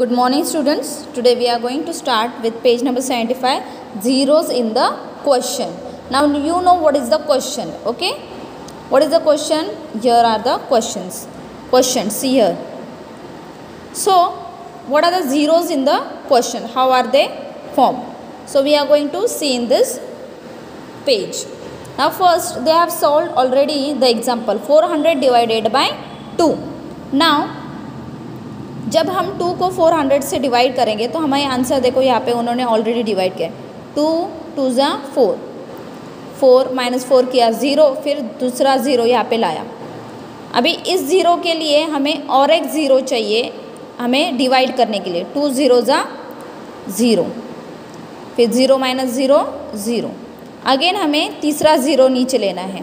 Good morning students. Today we are going to start with page number 75 zeros in the question. Now you know what is the question. Okay. What is the question? Here are the questions. Questions. See here. So what are the zeros in the question? How are they formed? So we are going to see in this page. Now first they have solved already the example 400 divided by 2. Now जब हम to को four hundred से divide करेंगे तो हमारे answer देखो यहाँ पे उन्होंने ऑलरेडी डिवाइड किया टू टू ज़ा फोर फोर माइनस फोर किया ज़ीरो फिर दूसरा ज़ीरो यहाँ पे लाया। अभी इस ज़ीरो के लिए हमें और एक ज़ीरो चाहिए, हमें डिवाइड करने के लिए। टू ज़ीरो ज़ा ज़ीरो फिर zero minus zero zero again हमें तीसरा ज़ीरो नीचे लेना है।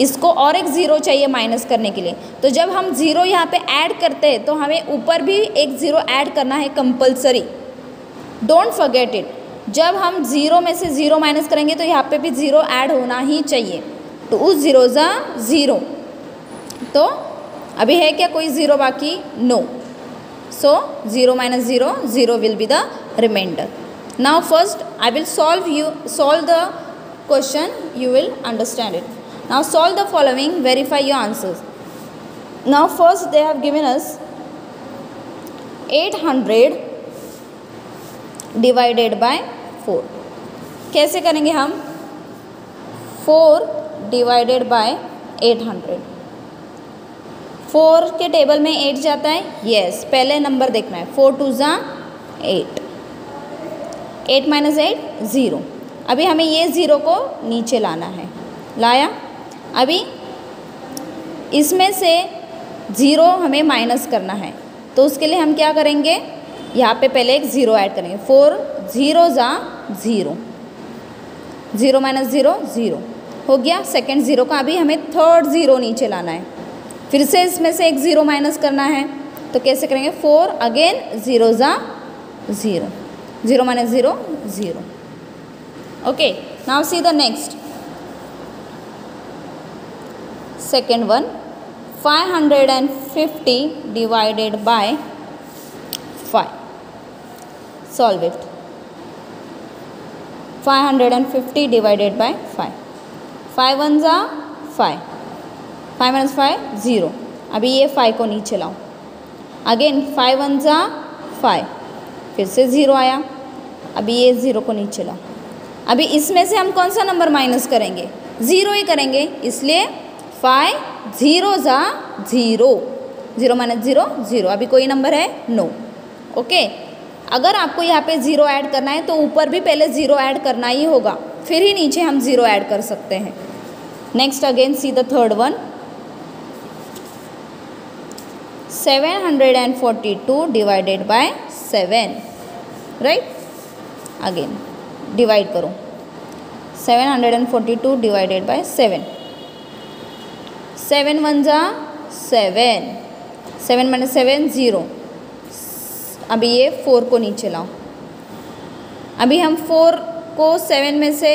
इसको और एक ज़ीरो चाहिए माइनस करने के लिए। तो जब हम ज़ीरो यहाँ पे ऐड करते हैं तो हमें ऊपर भी एक ज़ीरो ऐड करना है कंपलसरी डोंट फॉरगेट इट जब हम ज़ीरो में से ज़ीरो माइनस करेंगे तो यहाँ पे भी ज़ीरो ऐड होना ही चाहिए। तो उस ज़ीरो ज़ा ज़ीरो तो अभी है क्या कोई ज़ीरो बाकी? No so zero minus zero zero will be the remainder now first I will solve you solve the question you will understand it Now solve the following, verify your answers. Now first they have given us 800 divided by 4. कैसे करेंगे हम 4 divided by 800. 4 के table में 8 जाता है yes yes, पहले number देखना है 4 टू ज़ा eight eight minus eight zero अभी हमें ये ज़ीरो को नीचे लाना है लाया अभी इसमें से ज़ीरो हमें माइनस करना है। तो उसके लिए हम क्या करेंगे? यहाँ पे पहले एक ज़ीरो ऐड करेंगे। फोर ज़ीरो ज़ा zero. Zero minus zero zero हो गया। सेकेंड ज़ीरो का अभी हमें थर्ड ज़ीरो नीचे लाना है। फिर से इसमें से एक ज़ीरो माइनस करना है। तो कैसे करेंगे? फोर अगेन ज़ीरो ज़ा zero. Zero minus zero zero okay now see the next second one 550 divided by 5 solve it. 550 divided by 5 5 ones are 5 5 minus 5 0 अभी ये 5 को नीचे लाओ. अगेन 5 ones are 5 फिर से ज़ीरो आया. अभी ये ज़ीरो को नीचे लाओ. अभी इसमें से हम कौन सा नंबर माइनस करेंगे? ज़ीरो ही करेंगे, इसलिए फाइव ज़ीरो ज़ा zero zero minus zero zero अभी कोई नंबर है? नो ओके अगर आपको यहाँ पे ज़ीरो ऐड करना है तो ऊपर भी पहले ज़ीरो ऐड करना ही होगा। फिर ही नीचे हम ज़ीरो ऐड कर सकते हैं। Next again see the third one seven hundred and forty two divided by seven right again divide करो। Seven hundred and forty two divided by seven seven one ज़ा seven. Seven minus seven, zero. अभी ये four को नीचे लाओ। अभी हम four को सेवन में से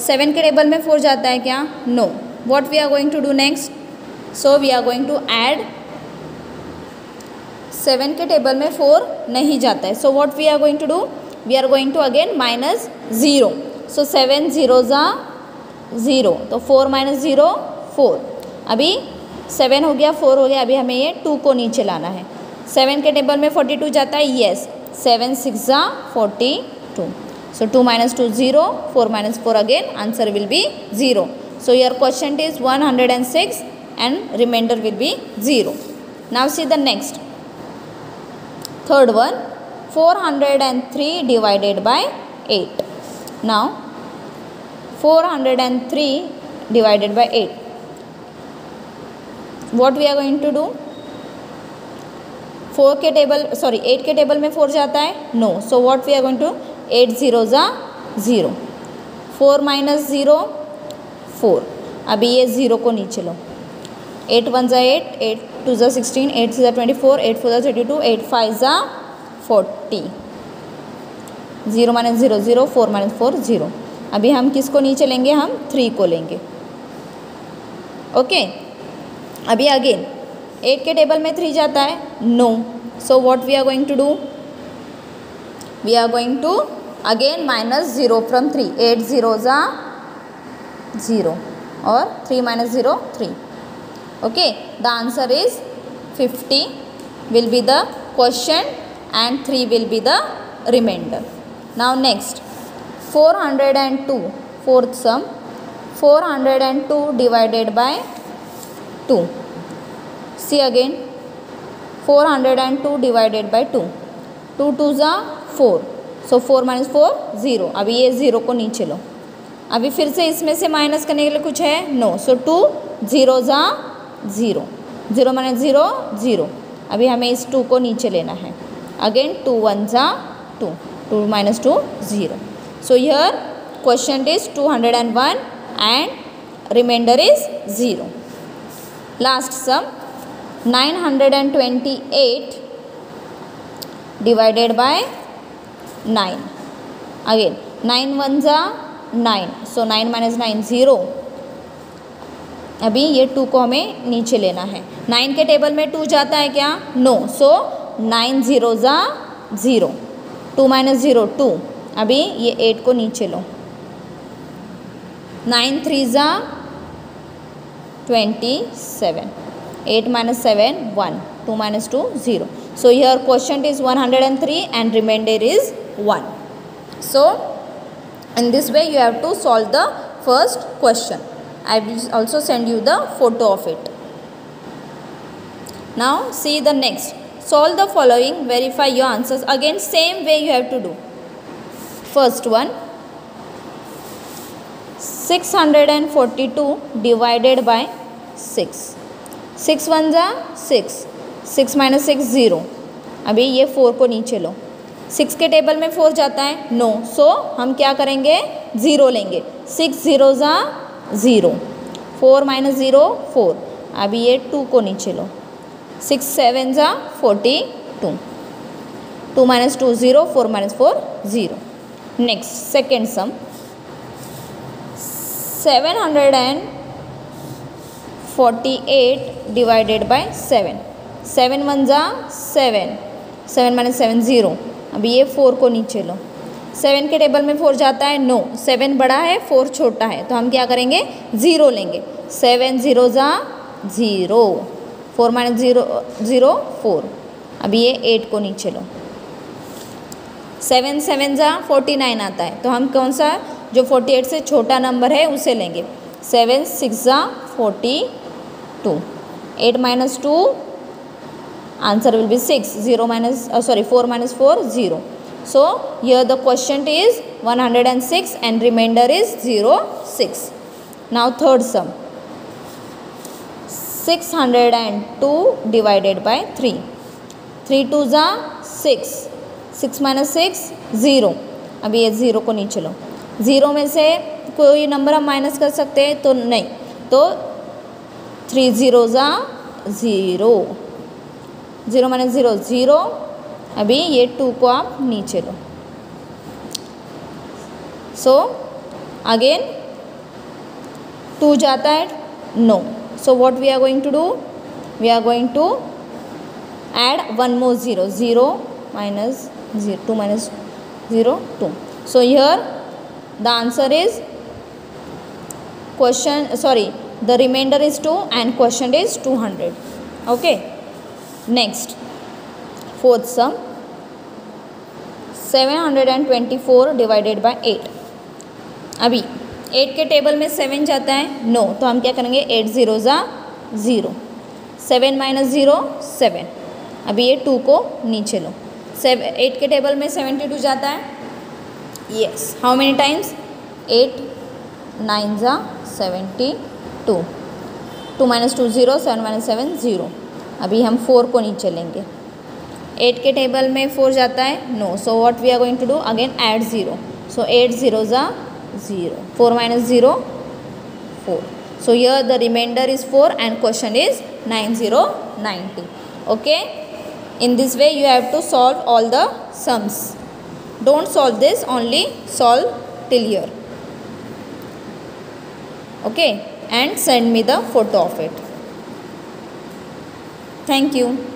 सेवन के टेबल में फोर जाता है क्या? No what we are going to do next so we are going to add seven के टेबल में फोर नहीं जाता है। So what we are going to do we are going to again minus zero so seven zero ज़ा zero. तो four minus zero four. अभी seven हो गया, फोर हो गया, अभी हमें ये टू को नीचे लाना है। सेवन के टेबल में फोर्टी टू जाता है येस सेवन सिक्स ज़ा forty two so two minus two zero four minus four again answer will be zero so your question is one hundred and six and remainder will be zero now see the next third one four hundred and three divided by eight now four hundred and three divided by 8 what we are going to do? Four के table sorry eight के table में four जाता है? No so what we are going to eight zero ज़ा zero four minus zero four अभी ये zero को नीचे लो. एट वन ज़ा एट एट टू ज़ा सिक्सटीन एट ज़ा ट्वेंटी फोर एट फोर ज़ा थर्टी टू एट फाइव ज़ा forty zero minus zero zero four minus four zero अभी हम किसको नीचे लेंगे? हम थ्री को लेंगे. Okay okay? अभी अगेन एट के टेबल में थ्री जाता है? No so what we are going to do we are going to again minus zero from three eight zero ज़ा ज़ीरो और three minus zero three okay the answer is fifty will be the question and three will be the remainder now next four hundred and two fourth sum four hundred and two divided by two See again. 402 divided by 2. 2 two ज़ा four so four minus four zero अभी ये zero को नीचे लो। अभी फिर से इसमें से माइनस करने के लिए कुछ है? नो सो टू ज़ीरो ज़ा zero zero minus zero zero अभी हमें इस टू को नीचे लेना है। अगेन टू वन ज़ा two two minus two zero so your question is two hundred and one and remainder is zero last sum nine hundred and twenty eight divided by 9 again 9 ones are 9 so 9 minus 9 0 अभी ये two को हमें नीचे लेना है। Nine के table में to जाता है क्या? नो सो नाइन ज़ीरो ज़ा zero two minus zero two अभी ये एट को नीचे लो। नाइन थ्री ज़ा twenty seven 8 minus 7, 1. 2 minus 2, 0. So, your quotient is 103 and remainder is 1. So, in this way you have to solve the first question. I will also send you the photo of it. Now, see the next. Solve the following, verify your answers. Again, same way you have to do. First one, 642 divided by 6 6 ones are 6. Six minus six zero. अभी ये four को नीचे लो। Six के table में four जाता है no. no. सो so, हम क्या करेंगे? ज़ीरो लेंगे। सिक्स ज़ीरो ज़ा zero. Four minus zero four. अभी ये टू को नीचे लो। सिक्स सेवन ज़ा forty two. Two minus two zero four minus four zero. Next second sum. Seven hundred and forty eight divided by seven seven one ज़ा seven seven minus seven zero अभी ये four को नीचे लो. Seven के table में four जाता है? नो सेवन बड़ा है फोर छोटा है. तो हम क्या करेंगे? ज़ीरो लेंगे. सेवन ज़ीरो ज़ा zero four minus zero zero four अभी ये एट को नीचे लो. सेवन सेवन ज़ा फोर्टी नाइन आता है. तो हम कौन सा, जो फोर्टी एट से छोटा नंबर है, उसे लेंगे. सेवन सिक्स ज़ा forty two eight minus two answer will be six zero minus sorry four minus four zero so your the question is one hundred and six and remainder is zero six now third sum six hundred and two divided by three three two जा six six minus six zero अभी ये zero को नीचे लो. Zero में से कोई number हम minus कर सकते हैं तो नहीं. तो थ्री ज़ीरो ज़ा ज़ीरो। ज़ीरो मैंने ज़ीरो ज़ीरो, अभी ये टू को आप नीचे लो। सो अगेन टू जाता है no so what we are going to do we are going to add one more zero zero minus zero two minus zero two so your the answer is question sorry the remainder is 2 and question is 200 okay. Next fourth sum 724 divided by 8 अभी 8 के table में 7 जाता है? No no, तो हम क्या करेंगे? 8 zero ज़ा zero seven minus zero seven अभी ये टू को नीचे लो. सेवन एट के टेबल में सेवेंटी टू जाता है? Yes how many times eight nine ज़ा seventy two two minus two zero, seven minus seven zero. अभी हम फोर को नीचे लेंगे। एट के टेबल में फोर जाता है, no. So what we are going to do again add zero so eight zero ज़ा zero four minus zero four so your the remainder is four and question is nine zero ninety okay in this way you have to solve all the sums don't solve this only solve till okay. And send me the photo of it Thank you.